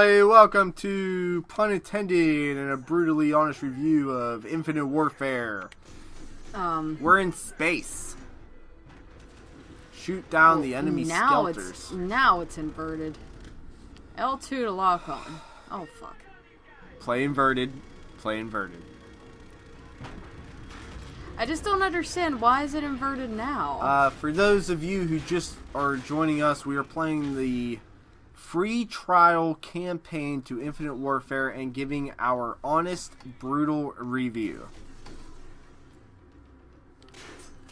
everybody, welcome to Pun Intended and a brutally honest review of Infinite Warfare. Um, We're in space. Shoot down the enemy now skelters. it's now it's inverted. L2 to lock on. Oh fuck. Play inverted. Play inverted. I just don't understand why is it inverted now? Uh, for those of you who just are joining us, we are playing the free trial campaign to Infinite Warfare and giving our honest, brutal review.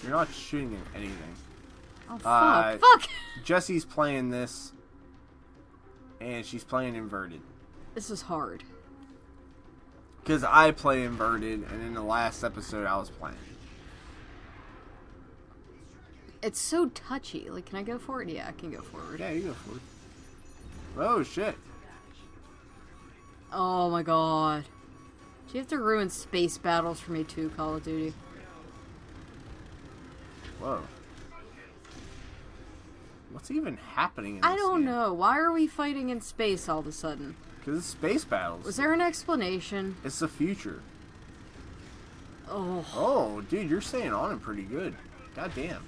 You're not shooting at anything. oh fuck. uh, fuck. Jesse's playing this, and she's playing inverted. This is hard. Because I play inverted, and in the last episode I was playing. It's so touchy. Like, can I go forward? Yeah, I can go forward. Yeah, you go for it. Oh shit! Oh my god. Do you have to ruin space battles for me too, Call of Duty? Whoa. What's even happening in I don't game? know. Why are we fighting in space all of a sudden? Because it's space battles. Was there an explanation? It's the future. Oh. Oh, dude, you're staying on it pretty good. God damn.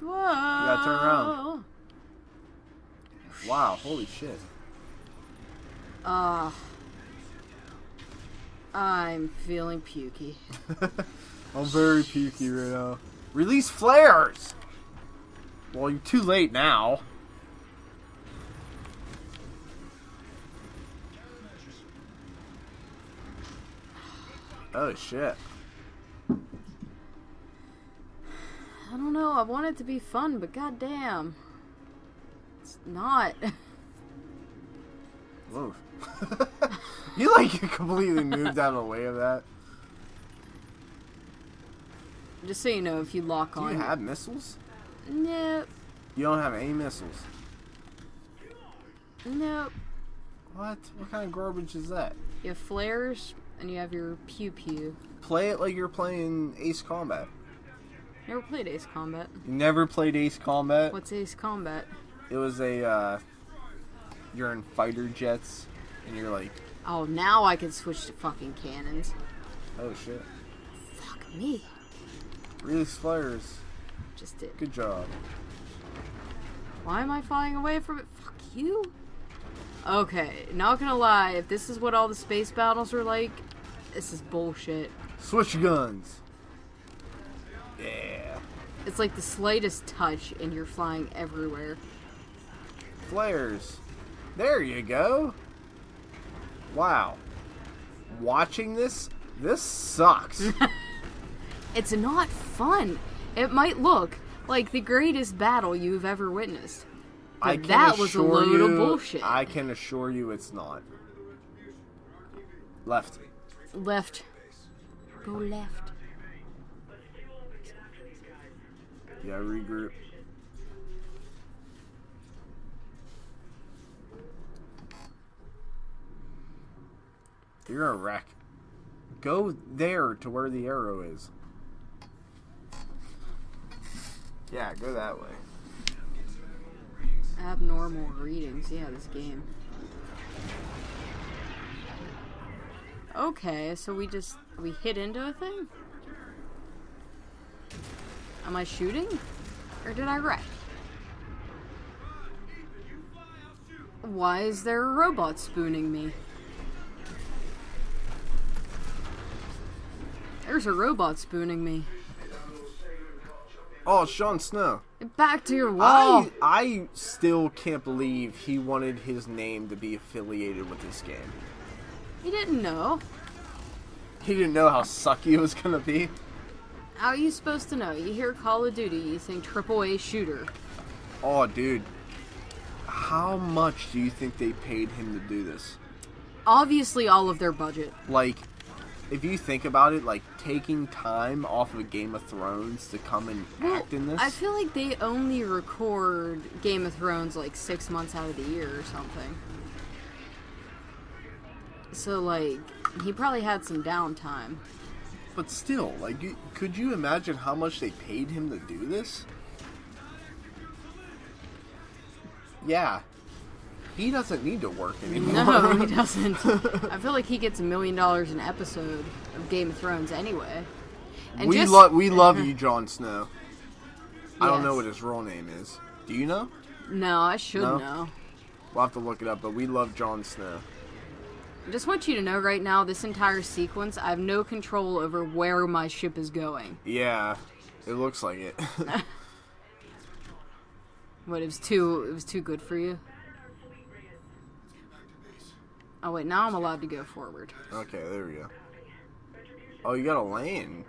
Whoa. You gotta turn around. Wow, holy shit. Ah. I'm feeling pukey. I'm very pukey right now. Release flares! Well, you're too late now. Oh shit. I don't know. I want it to be fun, but goddamn, it's not. Whoa. you like completely moved out of the way of that. Just so you know, if you lock Do on, you have missiles? nope, You don't have any missiles. nope. What? What kind of garbage is that? You have flares and you have your pew pew. Play it like you're playing Ace Combat. Never played Ace Combat. You never played Ace Combat? What's Ace Combat? It was a, uh, you're in fighter jets, and you're like, Oh, now I can switch to fucking cannons. oh shit. Fuck me. Release flares. Just did. Good job. Why am I flying away from it? Fuck you. Okay, not gonna lie, if this is what all the space battles are like, this is bullshit. Switch guns. Yeah. It's like the slightest touch and you're flying everywhere. Flares. There you go. Wow. Watching this, this sucks. It's not fun. It might look like the greatest battle you've ever witnessed. But I that was a load of bullshit. I can assure you it's not. Left. Left. Go left. Yeah, regroup. You're a wreck. Go there to where the arrow is. Yeah, go that way. Abnormal readings. Yeah, this game. Okay, so we just we hit into a thing? Am I shooting? Or did I wreck? Why is there a robot spooning me? A robot spooning me. Oh, Jon Snow. Back to your wall. I I still can't believe he wanted his name to be affiliated with this game. He didn't know. He didn't know how sucky it was gonna be. How are you supposed to know? You hear Call of Duty, you think AAA shooter. Oh, dude. How much do you think they paid him to do this? Obviously, all of their budget. Like, if you think about it, like taking time off of Game of Thrones to come and act in this. I feel like they only record Game of Thrones like six months out of the year or something. So, like, he probably had some downtime. but still, like, you, could you imagine how much they paid him to do this? Yeah. He doesn't need to work anymore. No, he doesn't. I feel like he gets a million dollars an episode of Game of Thrones anyway. And we just- love we love you, Jon Snow. I don't know what his real name is. Do you know? No, I should No? know. We'll have to look it up. But we love Jon Snow. I just want you to know right now, this entire sequence, I have no control over where my ship is going. Yeah, it looks like it. What it was too it was too good for you. Oh wait, now I'm allowed to go forward. okay, there we go. Oh, you gotta land,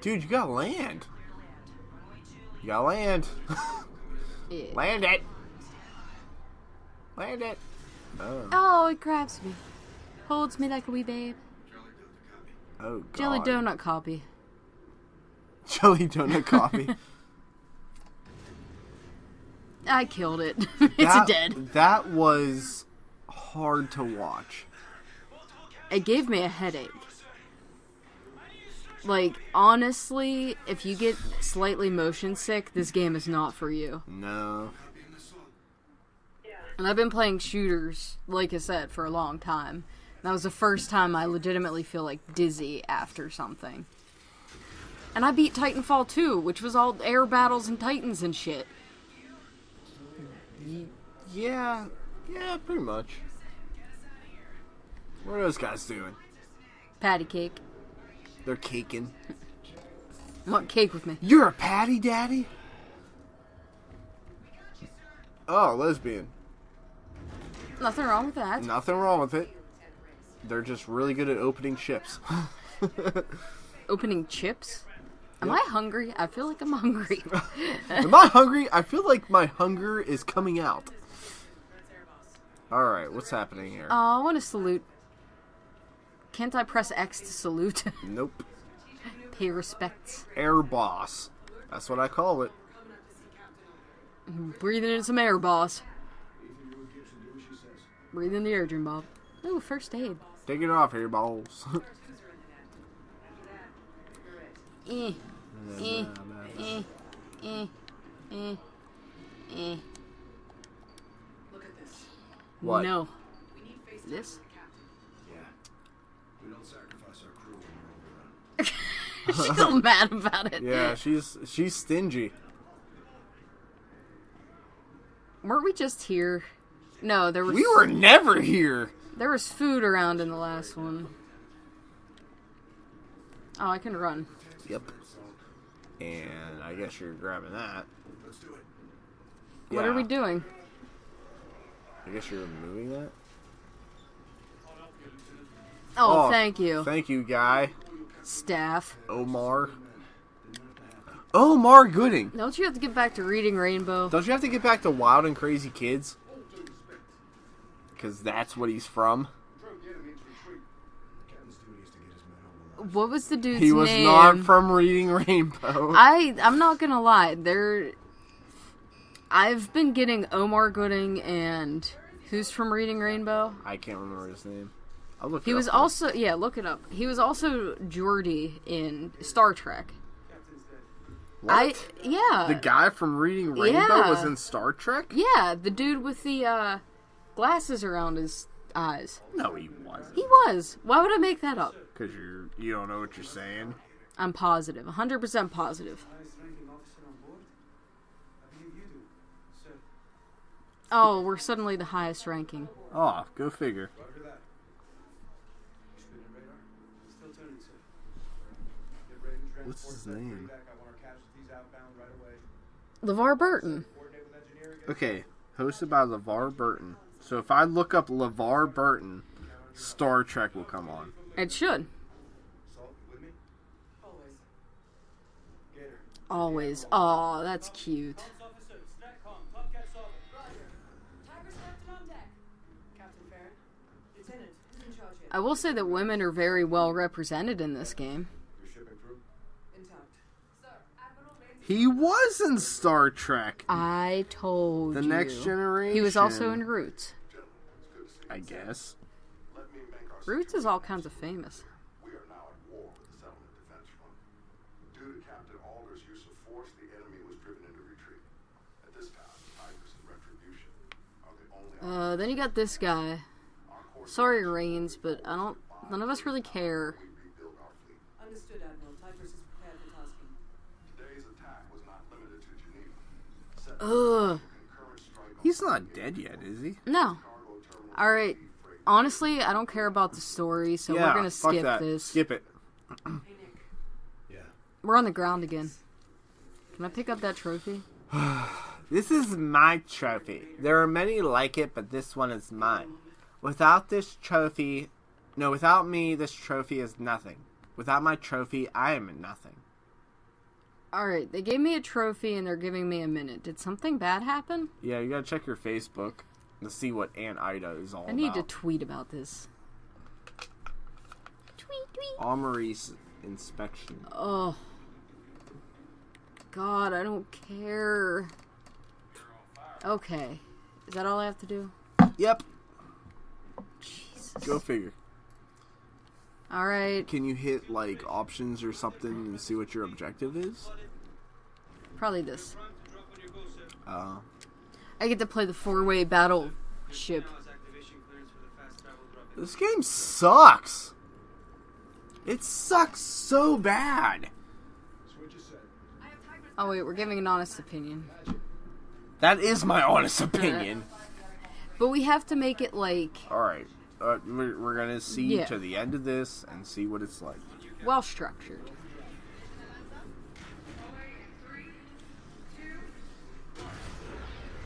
dude. You gotta land. You gotta land. Yeah. land it. Land it. Oh, Oh, it grabs me, holds me like a wee babe. oh God. Jelly donut copy. Jelly donut coffee. I killed it. it's that, dead. That was hard to watch. It gave me a headache. Like honestly, if you get slightly motion sick, this game is not for you. No. And I've been playing shooters, like I said, for a long time. That was the first time I legitimately feel like dizzy after something. And I beat Titanfall 2, which was all air battles and titans and shit. Yeah. Yeah, pretty much. What are those guys doing? Patty cake. They're caking. Want cake with me? You're a patty daddy? Oh, lesbian. Nothing wrong with that. Nothing wrong with it. They're just really good at opening chips. Opening chips? Am I hungry? I feel like I'm hungry. Am I hungry? I feel like my hunger is coming out. Alright, what's happening here? Oh, I want to salute. Can't I press X to salute? nope. Pay respects. Air boss. That's what I call it. Breathing in some air, boss. Breathe in the air, Jim Bob. Ooh, first aid. Take it off air balls. Eh, eh, eh, eh, eh, eh. What? No. This? We don't sacrifice our crew when we're overrun. She's still mad about it. yeah, she's she's stingy. Weren't we just here? No, there was We were never here. there was food around in the last one. Oh, I can run. Yep. And I guess you're grabbing that. Let's do it. What are we doing? I guess you're moving that. Oh, Oh, thank you, Thank you, guy. staff. Omar. Omar Gooding. Don't you have to get back to reading Rainbow? Don't you have to get back to Wild and Crazy Kids? Because that's what he's from. Captain's duty is to get his men home alive. What was the dude's He was name? not from Reading Rainbow. I I'm not gonna lie. There, I've been getting Omar Gooding and who's from Reading Rainbow. I can't remember his name. I'll look. He it was also yeah. Look it up. He was also Geordi in Star Trek. What? I yeah. the guy from Reading Rainbow was in Star Trek. Yeah, the dude with the uh, glasses around his eyes. No, he wasn't. He was. Why would I make that up? Because you're you don't know what you're saying. I'm positive. 100% positive. highest ranking officer on board? I believe you do, sir. Oh, we're suddenly the highest ranking. Oh, go figure. Roger that. Spinning radar? Still turning, sir. Get ready to What's his name? back. I want our casualties outbound right away. LeVar Burton. Coordinate with engineering. Okay, hosted by LeVar Burton. So if I look up LeVar Burton, Star Trek will come on. It should. Salt, you with me? Always. Gator. Always. Oh, that's cute. Officer, STATCOM, Tomcat Sovereign. Tiger's captain on deck. Captain Farron. Lieutenant, who's in charge here? I will say that women are very well represented in this game. Your ship and crew? Intact. Sir, Admiral Raines. He was in Star Trek. I told The you. The Next Generation. He was also in Roots. I guess. Let me make our Roots is all kinds of famous. We are now at war with the settlement defense front. Due to Captain Alder's use of force, the enemy was driven into retreat. At this time, Tigris and Retribution are the only Uh, then you got this guy. Sorry, Raines, but I don't. None of us really care. Ugh. concurrent strike on He's not dead yet, is he? No. All right. Honestly, I don't care about the story, so yeah, we're gonna fuck skip that. this. Skip it. Yeah. We're on the ground again. Can I pick up that trophy? This is my trophy. There are many like it, but this one is mine. Without this trophy, no, without me, this trophy is nothing. Without my trophy, I am nothing. All right. They gave me a trophy, and they're giving me a minute. Did something bad happen? Yeah, you gotta check your Facebook to see what Aunt Ida is all I need to tweet about this. Tweet, tweet. Armory's inspection. Oh. God, I don't care. Okay. Is that all I have to do? Yep, Jesus. go figure. All right. Can you hit like options or something and see what your objective is? Probably this. Uh, I get to play the four-way battle ship. this game sucks. It sucks so bad. Switch is set. Oh wait, we're giving an honest opinion. That is my honest opinion. But we have to make it like All right, uh, we're, we're gonna see Yeah. to the end of this and see what it's like. well structured.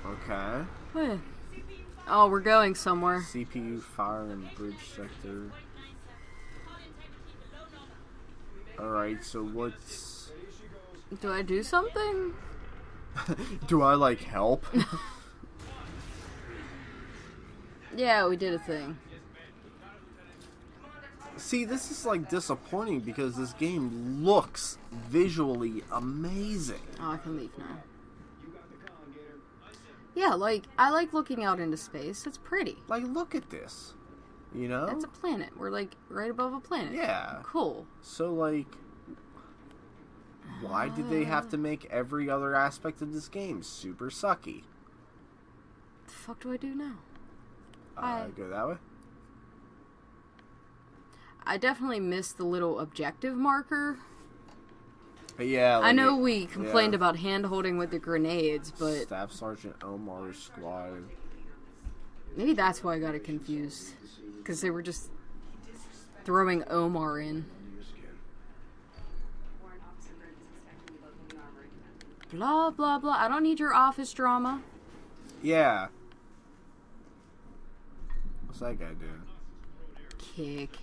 Okay. Eh. Oh, we're going somewhere. CPU fire and bridge sector. All right. So what's? Do I do something? Do I like help? Yeah, we did a thing. See, this is like disappointing because this game looks visually amazing. Oh, I can leave now. Yeah, like I like looking out into space. It's pretty. Like, look at this. You know? That's a planet. We're like right above a planet. yeah. Cool. So like, why did they have to make every other aspect of this game super sucky? The fuck do I do now? Uh, Hi. go that way. I definitely missed the little objective marker. Yeah, I know we complained yeah. about hand holding with the grenades, but Staff Sergeant Omar's squad. maybe that's why I got it confused. Because they were just throwing Omar in. Warrant Officer Burke is expecting you both in the armory. Blah, blah, blah. I don't need your office drama. Yeah. What's that guy doing? Kick.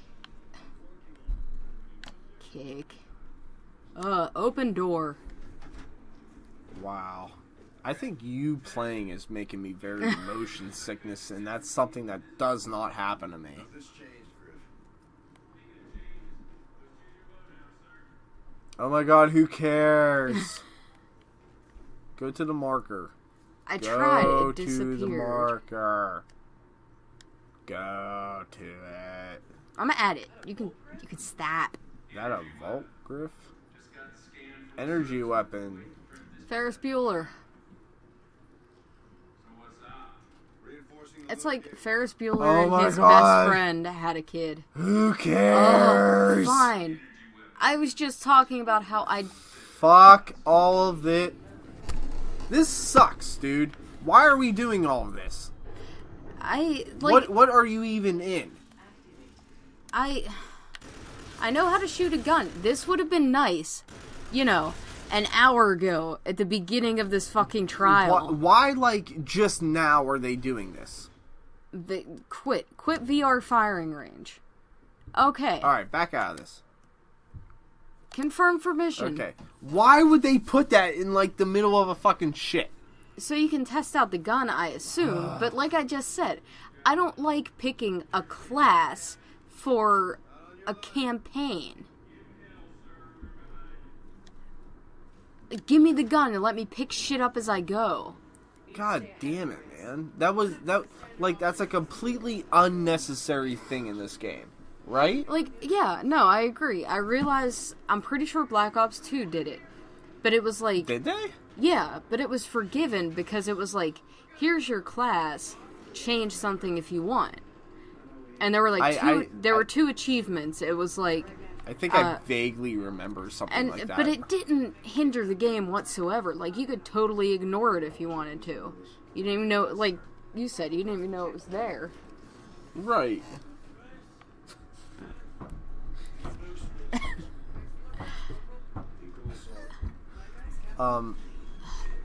Kick. Uh, open door. Wow. I think you playing is making me very motion sickness, and that's something that does not happen to me. This changed, Griff. Oh my god, who cares? Go to the marker. I Go tried. It to disappeared. the marker. Go to it. I'm gonna add it. You can you can stab. Is that a vault griff? Energy weapon. Ferris Bueller. It's like Ferris Bueller Oh and his God. best friend had a kid. Who Oh, cares? fine. I was just talking about how I Fuck all of it. This sucks, dude. Why are we doing all of this? I like what what are you even in? I I know how to shoot a gun. This would have been nice, you know, an hour ago at the beginning of this fucking Why, trial. why like just now are they doing this? The, quit, quit VR firing range. Okay, All right, back out of this. confirm for mission. Okay. Why would they put that in like the middle of a fucking shit? So you can test out the gun, I assume. but like I just said, I don't like picking a class for a campaign. Give me the gun and let me pick shit up as I go. God damn it, man. That was that like that's a completely unnecessary thing in this game, right? Like, yeah, no, I agree. I realize I'm pretty sure Black Ops 2 did it. But it was like, Did they? yeah, but it was forgiven because it was like, here's your class. change something if you want. And there were like I- two. I- there I- were two achievements. It was like, I think I Uh, vaguely remember something and like that. but it didn't hinder the game whatsoever. Like you could totally ignore it if you wanted to. You didn't even know. Like you said, you didn't even know it was there. right. um,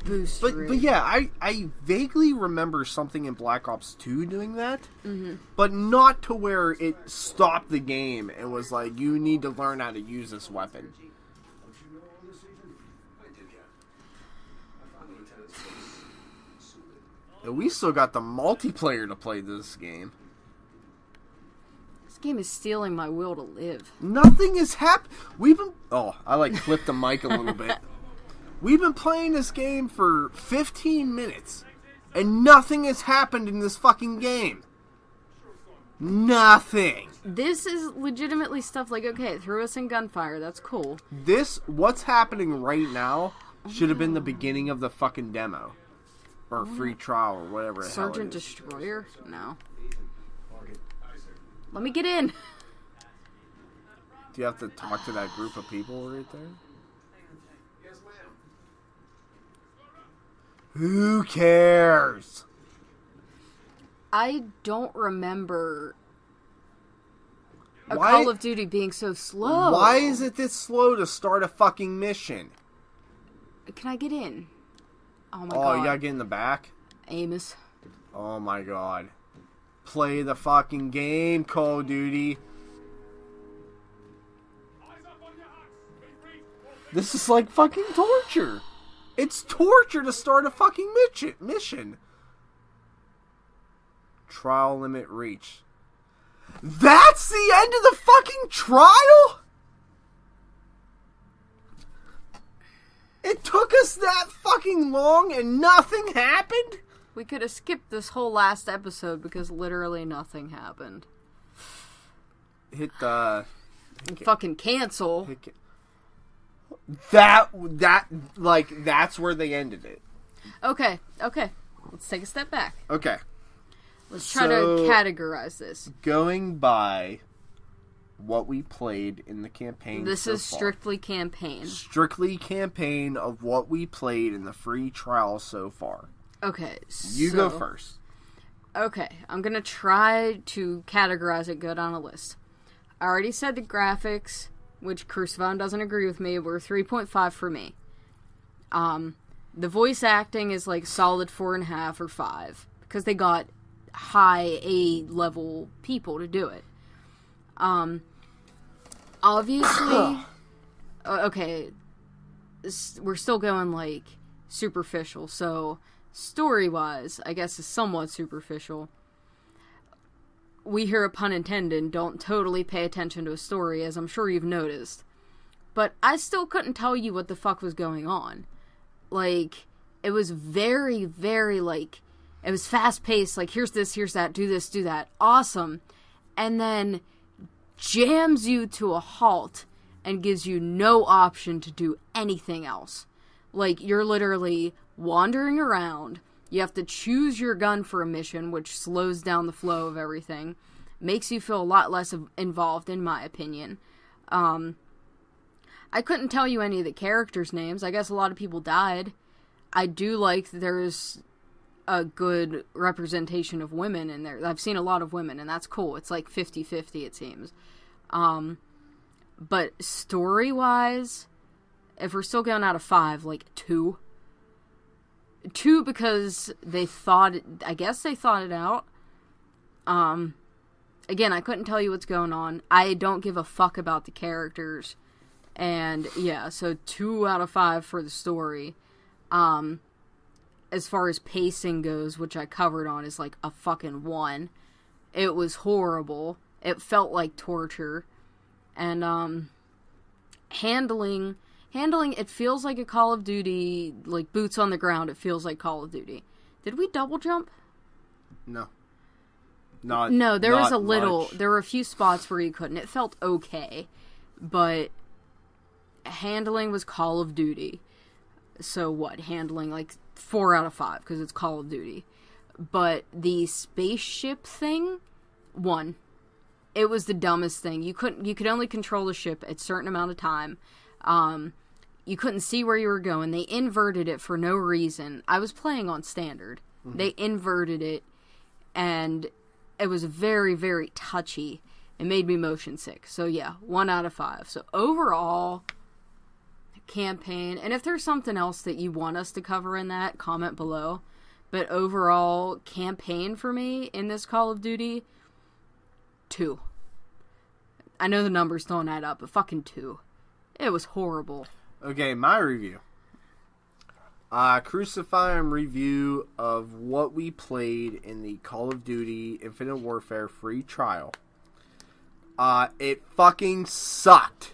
Boost. but but yeah, I I vaguely remember something in Black Ops Two doing that, mm-hmm. but not to where it stopped the game. It was like you need to learn how to use this weapon. Don't you know all this, Ethan? I did, yeah. I found the lieutenant's face. Soothed. And we still got the multiplayer to play this game. This game is stealing my will to live. Nothing has happened. We've been. Oh, I like flipped the mic a little bit. We've been playing this game for 15 minutes, and nothing has happened in this fucking game. Nothing. This is legitimately stuff like okay, threw us in gunfire. That's cool. This, what's happening right now, should have been the beginning of the fucking demo. Or free trial, or whatever the hell it Sergeant. Destroyer? No. Let me get in. Do you have to talk to that group of people right there? Yes, ma'am. Who cares? I don't remember a Why- Call of Duty being so slow. Why is it this slow to start a fucking mission? Can I get in? Oh my Oh, god. Oh, you gotta get in the back? Amos. Oh my god. Play the fucking game, Call of Duty. This is like fucking torture. It's torture to start a fucking mission. mission. Trial limit reached. That's the end of the fucking trial? It took us that fucking long and nothing happened? We could have skipped this whole last episode because literally nothing happened. Hit the Fucking cancel. Pick it. That that like that's where they ended it. Okay, okay. Let's take a step back. Okay, Let's try So- to categorize this. going by what we played in the campaign. This so is far. strictly campaign. strictly campaign of what we played in the free trial so far. Okay, You go first. Okay, I'm gonna try to categorize it good on a list. I already said the graphics, which Crucifon doesn't agree with me, were 3.5 for me. Um, the voice acting is like solid four and a half or five because they got high A level people to do it. Um, obviously, okay, we're still going like superficial, so story wise, I guess is somewhat superficial. We here at pun intended don't totally pay attention to a story, as I'm sure you've noticed. But I still couldn't tell you what the fuck was going on. Like, it was very, very like it was fast paced, like here's this, here's that, do this, do that. Awesome. And then jams you to a halt and gives you no option to do anything else. Like you're literally wandering around. You have to choose your gun for a mission, which slows down the flow of everything. Makes you feel a lot less involved, in my opinion. Um, I couldn't tell you any of the characters' names. I guess a lot of people died. I do like there's a good representation of women in there. I've seen a lot of women, and that's cool. It's like 50 50, it seems. Um, but story wise, if we're still going out of five, like two. Two because they thought, it, I guess they thought it out. Um, again, I couldn't tell you what's going on. I don't give a fuck about the characters. And yeah, so two out of five for the story. Um, as far as pacing goes, which I covered on, is like a fucking one. It was horrible. It felt like torture. And um handling handling it feels like a Call of Duty like boots on the ground, it feels like Call of Duty. Did we double jump? No. Not No, there was a little much. there were a few spots where you couldn't. It felt okay. But handling was Call of Duty. So what? Handling like 4 out of 5 because it's Call of Duty. but the spaceship thing, one, it was the dumbest thing. You couldn't, you could only control the ship at certain amount of time. Um, you couldn't see where you were going. They inverted it for no reason. I was playing on standard. Mm-hmm. They inverted it, and it was very, very touchy. It made me motion sick. So yeah, one out of five. So overall, campaign. And if there's something else that you want us to cover in that, comment below. But overall, campaign for me in this Call of Duty, two. I know the numbers don't add up, but fucking two. It was horrible. Okay, my review. Uh, Crucifying review of what we played in the Call of Duty Infinite Warfare free trial. Uh, it fucking sucked.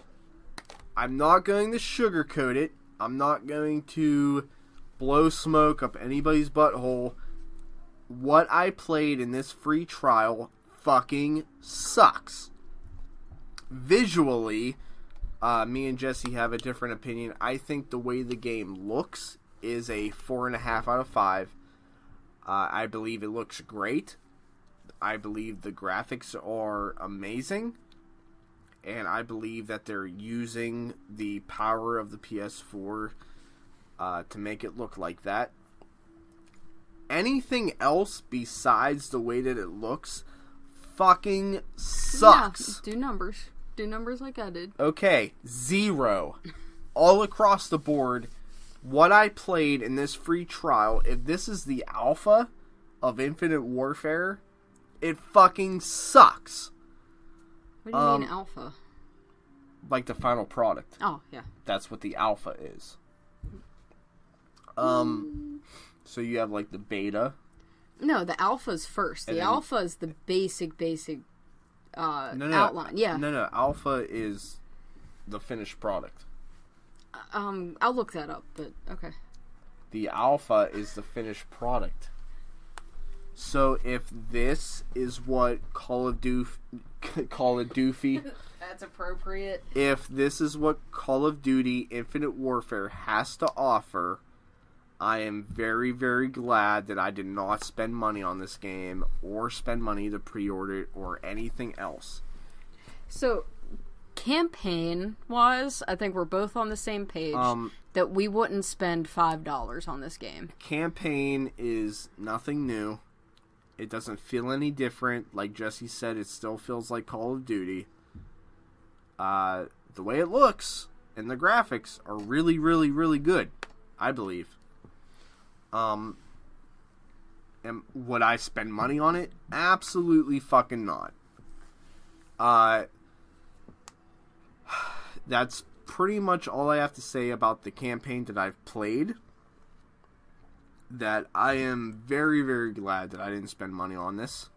I'm not going to sugarcoat it. I'm not going to blow smoke up anybody's butthole. What I played in this free trial fucking sucks. Visually, uh, me and Jesse have a different opinion. I think the way the game looks is a four and a half out of five. Uh, I believe it looks great. I believe the graphics are amazing. And I believe that they're using the power of the PS4 uh, to make it look like that. Anything else besides the way that it looks fucking sucks. Yeah, do numbers. Do numbers like I did. Okay, zero. All across the board, what I played in this free trial, if this is the alpha of Infinite Warfare, it fucking sucks. What do you Um, mean alpha? Like the final product. Oh, yeah. That's what the alpha is. Um, so you have like the beta. No, the alpha's first. The alpha is the basic, basic uh, No, no, outline. Yeah. No, no, alpha is the finished product. Um, I'll look that up, but okay. the alpha is the finished product. So if this is what Call of Doof Call of Doofy, That's appropriate. if this is what Call of Duty Infinite Warfare has to offer, I am very very glad that I did not spend money on this game or spend money to pre-order it or anything else. So, campaign wise, I think we're both on the same page Um that we wouldn't spend five dollars on this game. campaign is nothing new. It doesn't feel any different. Like Jesse said, it still feels like Call of Duty. Uh, the way it looks and the graphics are really, really, really good. I believe. Um, and would I spend money on it? Absolutely fucking not. Uh, that's pretty much all I have to say about the campaign that I've played that I am very, very glad that I didn't spend money on this.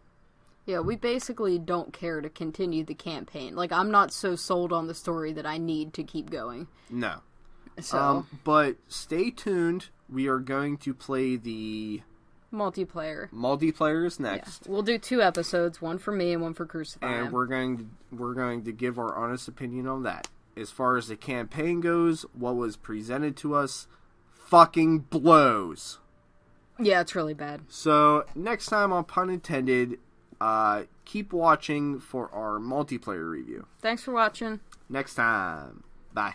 Yeah, we basically don't care to continue the campaign. Like, I'm not so sold on the story that I need to keep going. No. So, Um, but stay tuned. We are going to play the multiplayer. multiplayers Yeah. next. We'll do two episodes, one for me and one for Crucify. And we're going to we're going to give our honest opinion on that. As far as the campaign goes, what was presented to us fucking blows. yeah, it's really bad. So next time on pun intended, uh, keep watching for our multiplayer review. Thanks for watching. Next time. Bye.